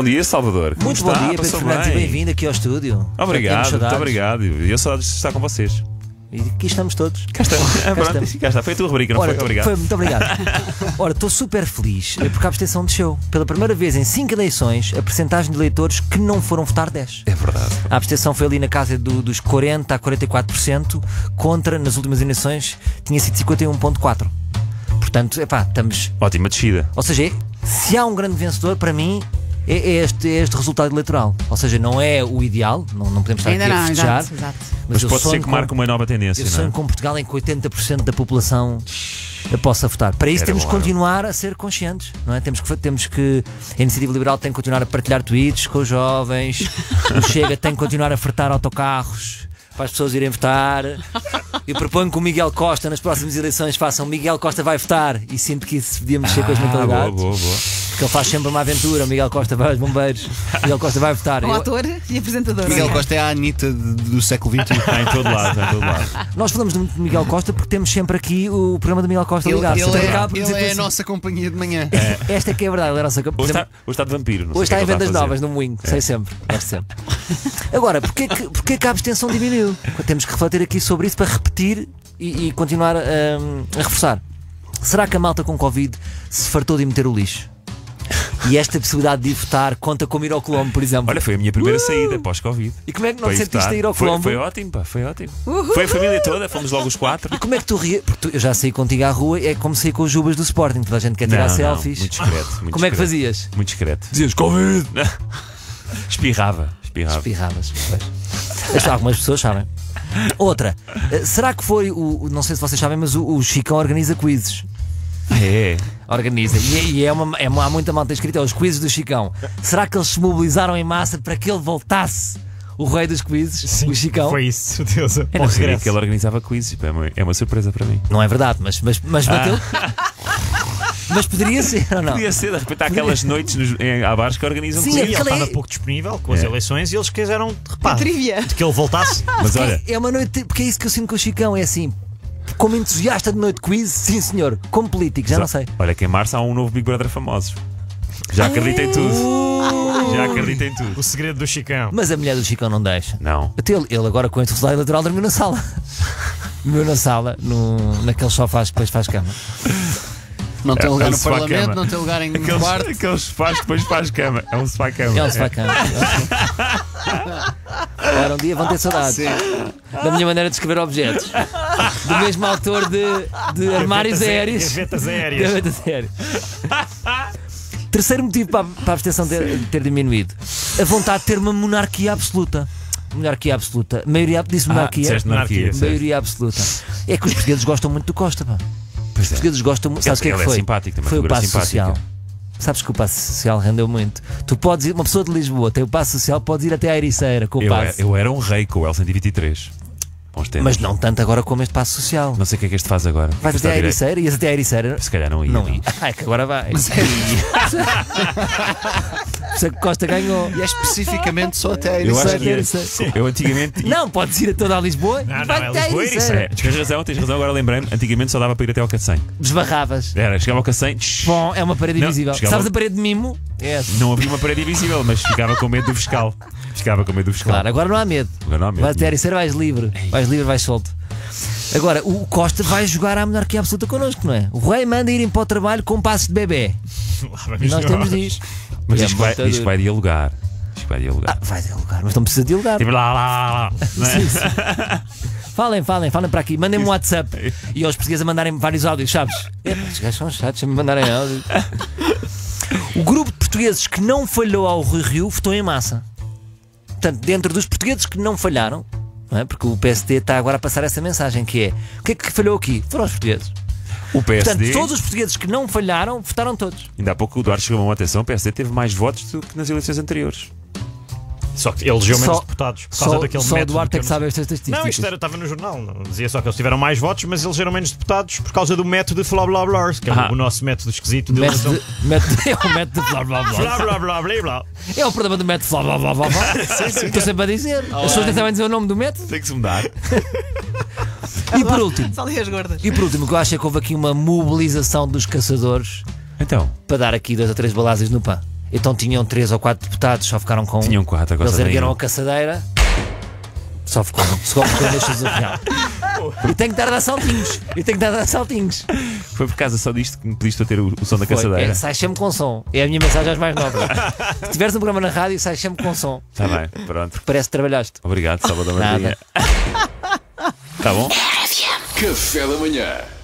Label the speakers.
Speaker 1: Bom dia, Salvador. Como
Speaker 2: Muito
Speaker 1: está?
Speaker 2: bom dia, Pedro
Speaker 1: Passou
Speaker 2: Fernandes, e
Speaker 1: bem?
Speaker 2: bem-vindo aqui ao estúdio.
Speaker 1: Obrigado, muito obrigado. E eu saudades de estar com vocês.
Speaker 2: E aqui estamos todos.
Speaker 1: Cá está. Ah, pronto,
Speaker 2: estamos.
Speaker 1: cá está. Foi a tua rubrica, não
Speaker 2: Ora,
Speaker 1: foi? Obrigado.
Speaker 2: foi- muito obrigado. Ora, estou super feliz eh, porque a abstenção desceu. Pela primeira vez em 5 eleições, a percentagem de eleitores que não foram votar 10.
Speaker 1: É verdade.
Speaker 2: A abstenção foi ali na casa do- dos 40% a 44%, contra, nas últimas eleições, tinha sido 51,4%. Portanto, epá, estamos.
Speaker 1: Ótima descida.
Speaker 2: Ou seja, é- se há um grande vencedor, para mim, é, é este, é este resultado eleitoral. Ou seja, não é o ideal, não, não podemos estar
Speaker 3: Ainda
Speaker 2: aqui a
Speaker 3: não,
Speaker 2: festejar.
Speaker 3: exato, exato.
Speaker 1: Mas
Speaker 2: eu
Speaker 1: pode ser que
Speaker 2: com-
Speaker 1: marque uma nova tendência,
Speaker 2: Eu
Speaker 1: não
Speaker 2: sonho
Speaker 1: é?
Speaker 2: com Portugal em que 80% da população possa votar. Para isso
Speaker 1: Era
Speaker 2: temos que continuar a ser conscientes, não é? Temos que, temos que a Iniciativa Liberal tem que continuar a partilhar tweets com os jovens, o Chega tem que continuar a fretar autocarros para as pessoas irem votar. Eu proponho que o Miguel Costa nas próximas eleições faça um Miguel Costa vai votar e sinto que isso podia mexer com as
Speaker 1: Ah, boa,
Speaker 2: mentalidades.
Speaker 1: boa, boa.
Speaker 2: Porque ele faz sempre uma aventura. O Miguel Costa vai aos bombeiros, o Miguel Costa vai votar.
Speaker 3: O
Speaker 2: Eu-
Speaker 3: ator e apresentador.
Speaker 4: Miguel Costa é a Anitta de- do século XXI.
Speaker 1: Está em todo lado, está em todo lado.
Speaker 2: Nós falamos muito de Miguel Costa porque temos sempre aqui o programa do Miguel Costa
Speaker 4: Ele,
Speaker 2: ligado.
Speaker 4: ele
Speaker 2: Sempre
Speaker 4: é,
Speaker 2: acaba por dizer
Speaker 4: ele é a
Speaker 2: assim,
Speaker 4: nossa companhia de manhã.
Speaker 2: Esta é que é a verdade, era a nossa
Speaker 1: Hoje está, hoje está de vampiro. não sei
Speaker 2: Hoje
Speaker 1: o
Speaker 2: está em
Speaker 1: é que ele
Speaker 2: vendas
Speaker 1: a fazer.
Speaker 2: novas no Moinho, sei sempre, gosto sempre. Agora, porquê que, porquê que a abstenção diminuiu? Temos que refletir aqui sobre isso para repetir e, e continuar hum, a reforçar. Será que a malta com Covid se fartou de meter o lixo? E esta possibilidade de ir votar conta como ir ao Colombo, por exemplo.
Speaker 1: Olha, foi a minha primeira saída pós-Covid.
Speaker 2: e como é que não
Speaker 1: Foi
Speaker 2: te sentiste
Speaker 1: votar.
Speaker 2: a ir ao
Speaker 1: Foi-
Speaker 2: Colombo?
Speaker 1: Foi, ótimo, pá, foi ótimo. Foi a família toda, fomos logo os quatro.
Speaker 2: Como é que tu ria? Porque tu- eu já saí contigo à rua, é como sair com os jubas do Sporting, toda a gente quer tirar
Speaker 1: Não, não,
Speaker 2: selfies.
Speaker 1: muito discreto. muito
Speaker 2: como é que
Speaker 1: discreto.
Speaker 2: fazias?
Speaker 1: Muito discreto. Dizias Covid! Espirrava, espirrava.
Speaker 2: Espirravas. pois. Algumas pessoas sabem. Outra, eh, será que foi o. Não sei se vocês sabem, mas o, o Chicão organiza quizzes.
Speaker 1: É.
Speaker 2: Organiza. E, é- e é uma, é uma- há muita malta escrita, é os quizzes do Chicão. Será que eles se mobilizaram em massa para que ele voltasse o rei dos quizzes? o Chicão?
Speaker 5: Foi isso, certeza.
Speaker 2: É
Speaker 1: Não sabia que ele organizava quizzes. É uma, é uma surpresa para mim.
Speaker 2: Não é verdade, mas, mas, mas bateu. Mas poderia ser ou não?
Speaker 1: Podia ser, de repente, há aquelas noites nos, em, há bares que organizam
Speaker 2: Sim,
Speaker 5: ele estava
Speaker 2: é-
Speaker 5: pouco disponível com as
Speaker 1: É.
Speaker 5: eleições e eles quiseram, repá,
Speaker 3: Trivia.
Speaker 5: de que ele voltasse.
Speaker 1: Mas olha,
Speaker 2: É uma noite. Porque é isso que eu sinto com o Chicão, é assim. Como entusiasta de noite de quiz, sim senhor. Como político, já não sei.
Speaker 1: olha que em março há um novo Big Brother famosos. Já acredito em tudo. Já acredito em tudo.
Speaker 5: O segredo do Chicão.
Speaker 2: Mas a mulher do Chicão não deixa.
Speaker 1: Não.
Speaker 2: Até ele, ele agora com este resultado eleitoral dormiu na sala. Dormiu na sala, no, naqueles sofás que depois faz cama.
Speaker 4: Não tem
Speaker 1: É-
Speaker 4: lugar
Speaker 1: é
Speaker 4: no Parlamento,
Speaker 1: cama.
Speaker 4: não tem lugar em
Speaker 1: Aqueles,
Speaker 4: quarto.
Speaker 1: aqueles faz depois faz cama. É um sofá cama.
Speaker 2: É um sofá cama. Ora, um dia vão ter saudades
Speaker 4: Sim.
Speaker 2: da minha maneira de escrever objetos. Do mesmo autor de, de armários aéreos.
Speaker 5: Gavetas aéreas.
Speaker 2: Gavetas aéreas. Terceiro motivo para, a- para a abstenção ter, ter diminuído: a vontade de ter uma monarquia absoluta. Monarquia absoluta. Maioria, disse
Speaker 1: Ah,
Speaker 2: monarquia.
Speaker 1: disseste monarquia.
Speaker 2: Maioria absoluta. É que os portugueses gostam muito do Costa, pá.
Speaker 1: Pois
Speaker 2: Os
Speaker 1: é.
Speaker 2: portugueses gostam muito. Sabes o que é que
Speaker 1: é
Speaker 2: foi?
Speaker 1: simpático,
Speaker 2: foi o passo
Speaker 1: simpática.
Speaker 2: social. Sabes que o passo social rendeu muito. Tu podes ir, uma pessoa de Lisboa tem o passo social, podes ir até à Ericeira com o
Speaker 1: Eu,
Speaker 2: passo.
Speaker 1: era- eu era um rei com o L123. Bons tempos.
Speaker 2: Mas não tanto agora como este passo social.
Speaker 1: Não sei o que é que este faz agora.
Speaker 2: Vais
Speaker 1: Está
Speaker 2: até à. Ericeira, ias até à Ericeira.
Speaker 1: Se calhar não ia.
Speaker 2: Não ia. Ai, que agora vai. Isso é que Costa ganhou.
Speaker 4: E é especificamente só até a
Speaker 1: Eu acho
Speaker 4: Ericeira.
Speaker 1: que
Speaker 2: Ericeira.
Speaker 1: é. Eu antigamente.
Speaker 2: Não, podes ir a toda a Lisboa.
Speaker 5: Não, não,
Speaker 2: vai
Speaker 5: é Lisboa e
Speaker 2: Ericeira.
Speaker 1: É, tens razão, tens razão, agora lembrei-me. Antigamente só dava para ir até ao Cacém.
Speaker 2: Desbarravas.
Speaker 1: Era, chegava ao Cacém,
Speaker 2: Bom, é uma parede
Speaker 1: Não,
Speaker 2: invisível.
Speaker 1: chegava-
Speaker 2: Sabes a parede de mimo? É essa.
Speaker 1: não havia uma parede invisível, mas ficava com medo do fiscal. Ficava com medo do fiscal.
Speaker 2: Claro, agora não há medo.
Speaker 1: Agora não há medo.
Speaker 2: Vais até a Ericeira, vais livre. Vais livre, vais solto. Agora, o Costa vai jogar à monarquia absoluta connosco, não é? O rei manda irem para o trabalho com passos de bebê. E nós temos disto.
Speaker 1: Mas
Speaker 2: É
Speaker 1: diz que vai, diz vai dialogar. Diz que vai dialogar.
Speaker 2: Ah, vai dialogar, mas não precisa dialogar.
Speaker 1: Tipo lá, lá, lá, lá. é?
Speaker 2: Sim, sim. Falem, falem, falem para aqui. Mandem-me um WhatsApp. E aos portugueses a mandarem vários áudios, sabes? É, Estes gajos são chatos a me mandarem áudios. O grupo de portugueses que não falhou ao Rui Rio votou em massa. Portanto, dentro dos portugueses que não falharam, não é? porque o PSD está agora a passar essa mensagem que é o que é que falhou aqui? Foram os portugueses.
Speaker 1: O PSD.
Speaker 2: Portanto, todos os portugueses que não falharam, votaram todos.
Speaker 1: Ainda há pouco o Duarte chegou a uma atenção. O PSD teve mais votos do que nas eleições anteriores.
Speaker 5: Só que elegeu menos
Speaker 2: Só-
Speaker 5: deputados por causa
Speaker 2: Só,
Speaker 5: daquele
Speaker 2: só
Speaker 5: método.
Speaker 2: Duarte é que
Speaker 5: não
Speaker 2: sabe estas estatísticas.
Speaker 5: Não, isto era, estava no jornal. não. Dizia só que eles tiveram mais votos, mas eles eram menos deputados por causa do método de blá blá blá, que é
Speaker 1: Ah.
Speaker 5: o nosso método esquisito de eleição.
Speaker 2: método, é o método de blá blá blá.
Speaker 5: Blá blá blá blá blá.
Speaker 2: É o problema do método blá blá blá blá. blá. Estou sempre a dizer. As pessoas sabem dizer o nome do método.
Speaker 1: Tem que se mudar.
Speaker 2: E por último,
Speaker 3: Só li as gordas.
Speaker 2: e por último, o que eu acho é que houve aqui uma mobilização dos caçadores
Speaker 1: Então.
Speaker 2: para dar aqui duas ou três baladas no pão. Então tinham três ou quatro deputados, só ficaram com um.
Speaker 1: Tinham quatro, agora
Speaker 2: Eles ergueram a caçadeira, só ficou um. Só ficou um deixa real. E tenho que dar a dar saltinhos. E tenho que dar a dar saltinhos.
Speaker 1: Foi por causa só disto que me pediste a ter o, o som da
Speaker 2: Foi.
Speaker 1: caçadeira.
Speaker 2: É, sai sempre com som. É a minha mensagem aos mais novos. Se tiveres um programa na rádio, sai sempre com som.
Speaker 1: Está bem, pronto.
Speaker 2: Parece que trabalhaste.
Speaker 1: Obrigado, Salvador
Speaker 2: Nada.
Speaker 1: Martinha. Tá bom?
Speaker 3: Café da manhã.